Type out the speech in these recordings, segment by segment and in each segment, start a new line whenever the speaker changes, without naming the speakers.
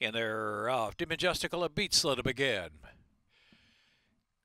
And they're off. Majestical a beat slow to begin.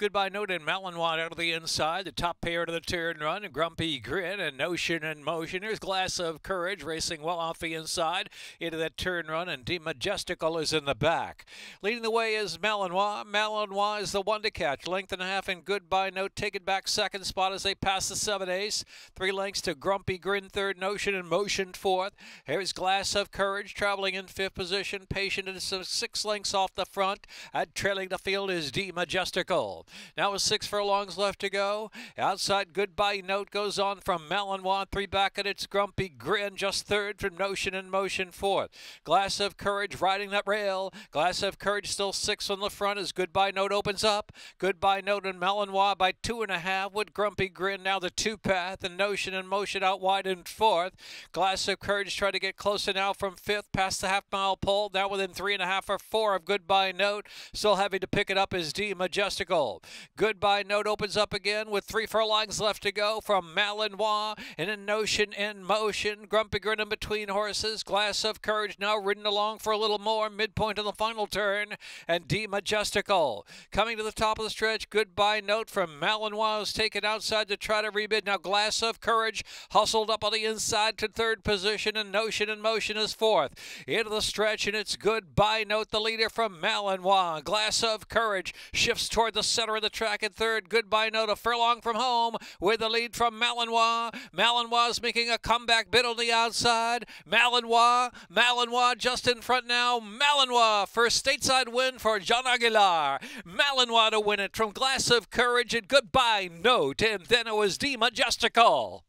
Goodbye note and Malinois out of the inside. The top pair to the turn run. Grumpy Grin and Notion and Motion. Here's Glass of Courage racing well off the inside into that turn run. And De Majestical is in the back. Leading the way is Malinois. Malinois is the one to catch. Length and a half and Goodbye note. Take it back second spot as they pass the seven ace. Three lengths to Grumpy Grin third. Notion and Motion fourth. Here's Glass of Courage traveling in fifth position. Patient some six lengths off the front. And trailing the field is De Majestical. Now with six furlongs left to go. Outside goodbye note goes on from Malinois. Three back at its grumpy grin. Just third from Notion and Motion fourth. Glass of Courage riding that rail. Glass of Courage still six on the front as goodbye note opens up. Goodbye note and Malinois by two and a half with grumpy grin. Now the two path and Notion and Motion out wide in fourth. Glass of Courage try to get closer now from fifth past the half mile pole. Now within three and a half or four of goodbye note. Still having to pick it up is D Majestical. Goodbye note opens up again with three furlongs left to go from Malinois and a notion in motion. Grumpy grin in between horses. Glass of courage now ridden along for a little more. Midpoint of the final turn. And De Majestical coming to the top of the stretch. Goodbye note from Malinois is taken outside to try to rebid. Now Glass of Courage hustled up on the inside to third position and Notion in Motion is fourth. Into the stretch and it's Goodbye note the leader from Malinois. Glass of Courage shifts toward the center of the track at third. Goodbye note a furlong from home with the lead from Malinois. Malinois is making a comeback bid on the outside. Malinois, Malinois just in front now. Malinois first stateside win for John Aguilar. Malinois to win it from Glass of Courage and Goodbye note. And then it was De Majestical.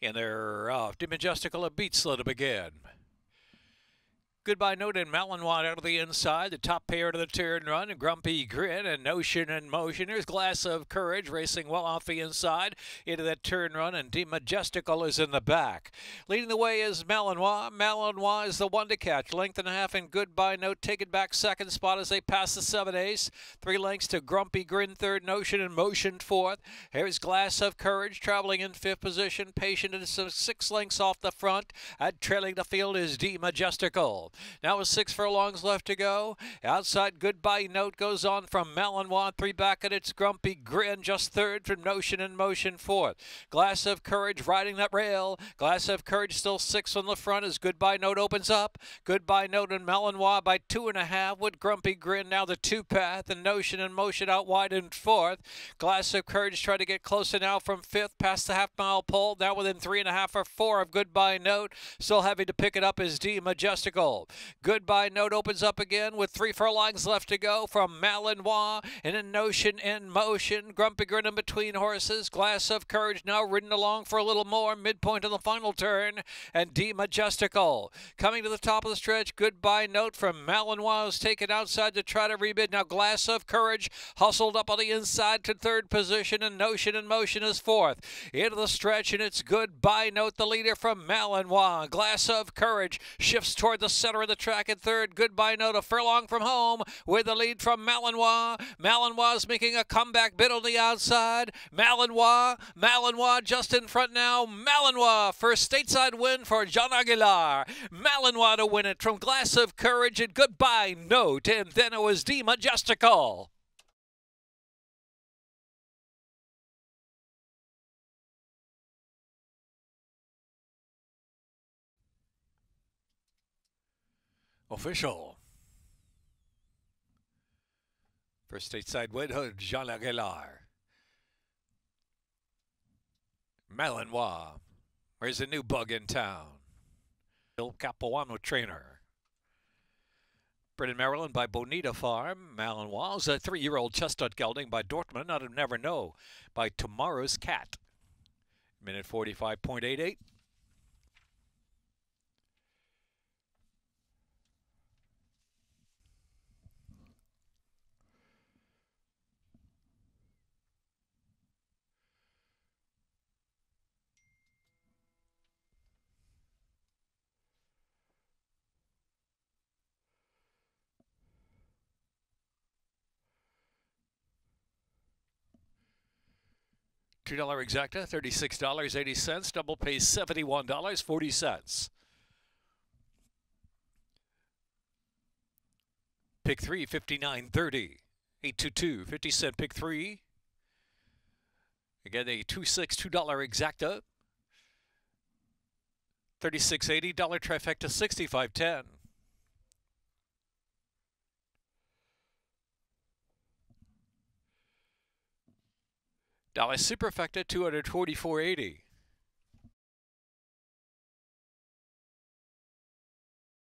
And they're off. Uh, De Majestical a beat slow to begin. Goodbye note and Malinois out of the inside. The top pair to the turn run. Grumpy Grin and Notion and Motion. Here's Glass of Courage racing well off the inside into that turn run. And De Majestical is in the back. Leading the way is Malinois. Malinois is the one to catch. Length and a half and Goodbye note. Take it back second spot as they pass the seven ace. Three lengths to Grumpy Grin third. Notion and Motion fourth. Here's Glass of Courage traveling in fifth position. Patient and six lengths off the front. And trailing the field is De Majestical. Now with six furlongs left to go. Outside goodbye note goes on from Malinois. Three back at its grumpy grin. Just third from Notion and Motion fourth. Glass of Courage riding that rail. Glass of Courage still six on the front as goodbye note opens up. Goodbye note and Malinois by two and a half with grumpy grin. Now the two path and Notion and Motion out wide in fourth. Glass of Courage try to get closer now from fifth past the half mile pole. Now within three and a half or four of goodbye note. Still having to pick it up is D Majestical. Goodbye note opens up again with three furlongs left to go from Malinois and a notion in motion. Grumpy grin in between horses. Glass of courage now ridden along for a little more. Midpoint of the final turn. And De Majestical coming to the top of the stretch. Goodbye note from Malinois is taken outside to try to rebid. Now Glass of courage hustled up on the inside to third position. And notion in motion is fourth. Into the stretch and it's goodbye note the leader from Malinois. Glass of courage shifts toward the center of the track at third. Goodbye note furlong from home with the lead from Malinois. Malinois making a comeback bid on the outside. Malinois, Malinois just in front now. Malinois first stateside win for John Aguilar. Malinois to win it from Glass of Courage and Goodbye note. And then it was De Majestical. Official. First stateside win, Jean Aguilar. Malinois. Where's the new bug in town? Bill Capuano trainer. Bred in Maryland by Bonita Farm. Malinois is a three-year-old chestnut gelding by Dortmund out of Never Know by Tomorrow's Cat. Minute 45.88. $2 exacta, $36.80. Double pays $71.40. Pick three, 59.30. 822, 50 cent pick three. Again, a 2-6, $2 exacta. 36.80, dollar trifecta, 65.10. Dollar superfecta, 244.80.